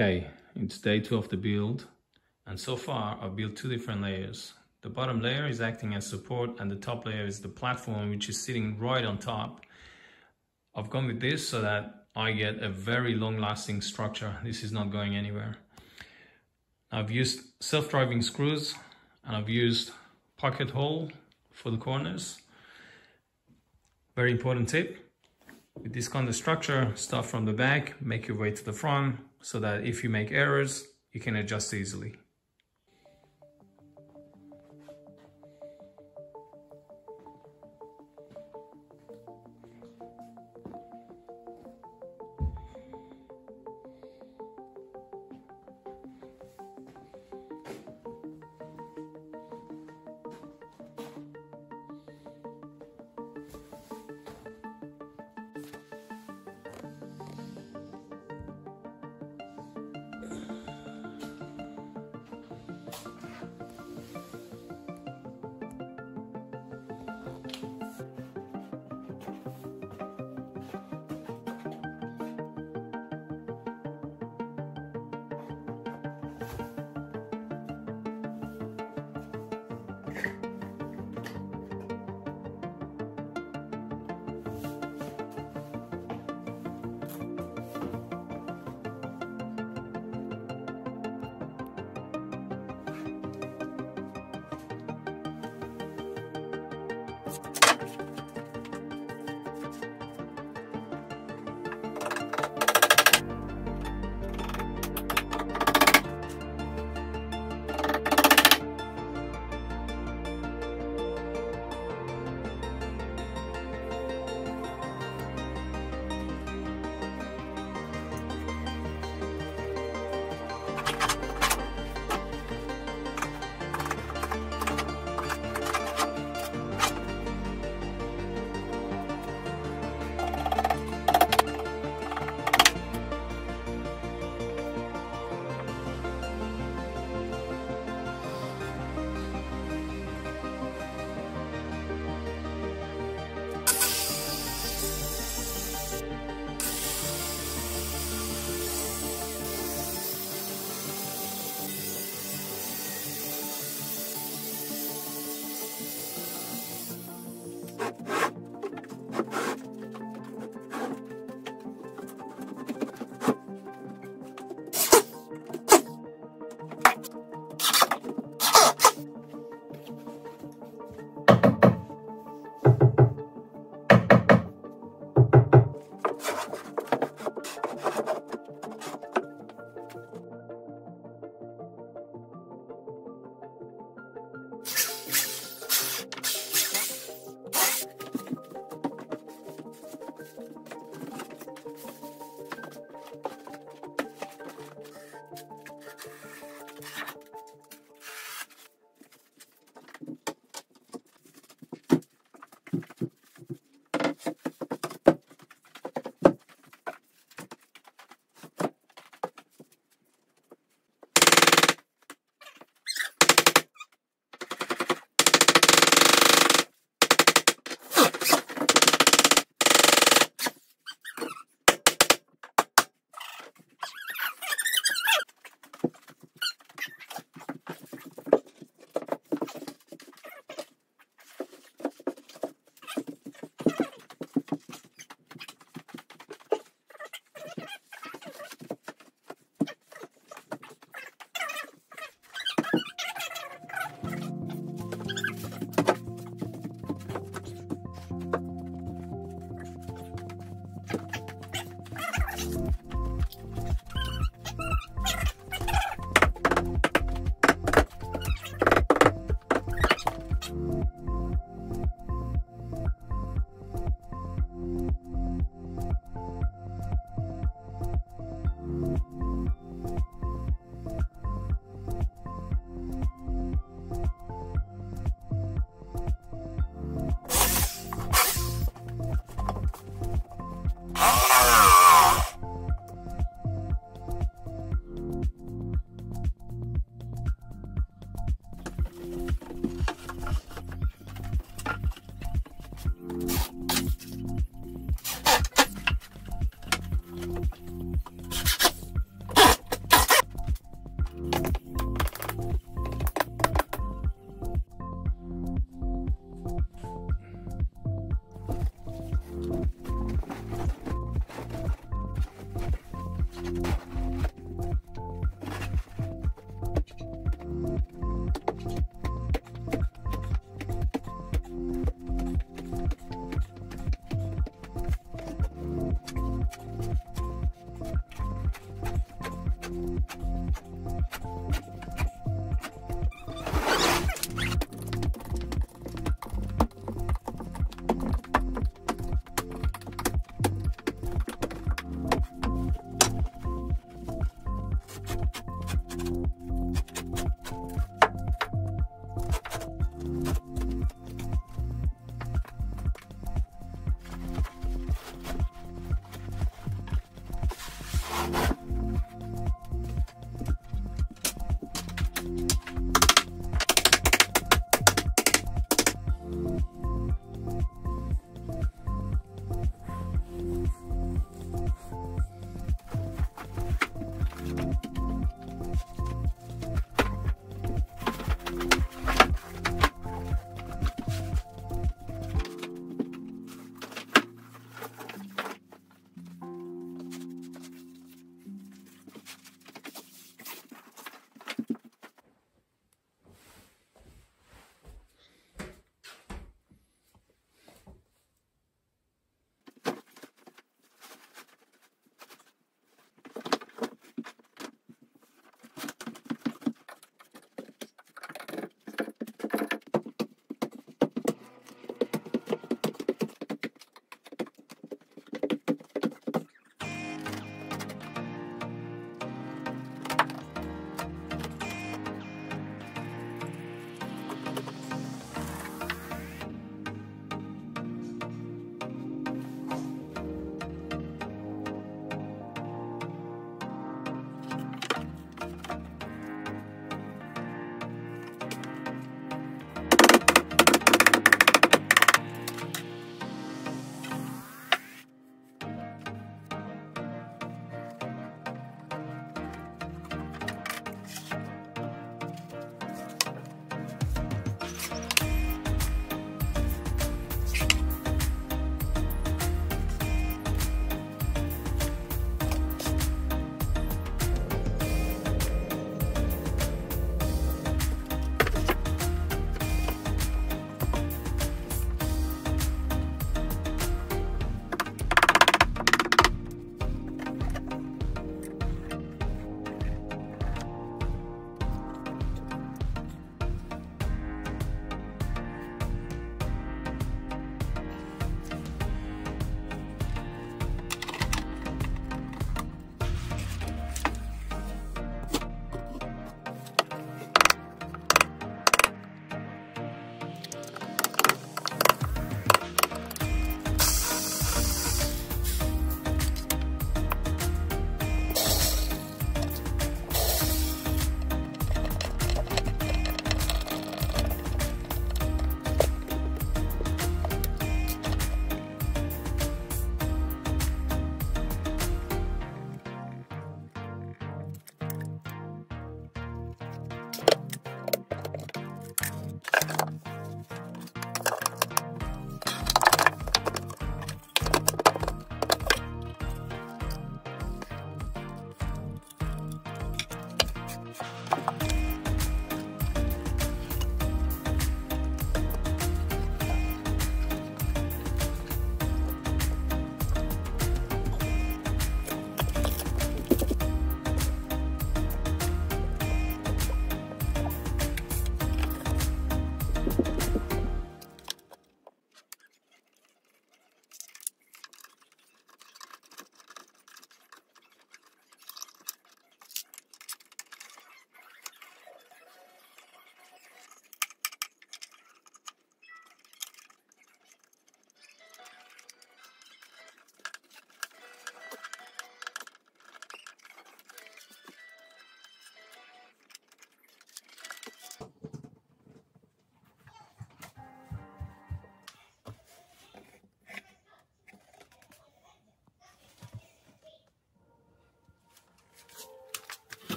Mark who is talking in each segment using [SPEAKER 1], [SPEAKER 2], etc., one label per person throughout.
[SPEAKER 1] Okay, it's day two of the build and so far I've built two different layers. The bottom layer is acting as support and the top layer is the platform which is sitting right on top. I've gone with this so that I get a very long lasting structure. This is not going anywhere. I've used self-driving screws and I've used pocket hole for the corners. Very important tip. With this kind of structure, start from the back, make your way to the front so that if you make errors, you can adjust easily.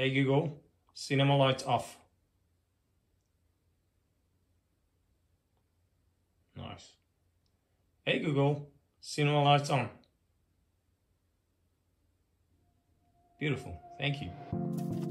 [SPEAKER 1] Hey Google, cinema lights off. Nice. Hey Google, cinema lights on. Beautiful, thank you.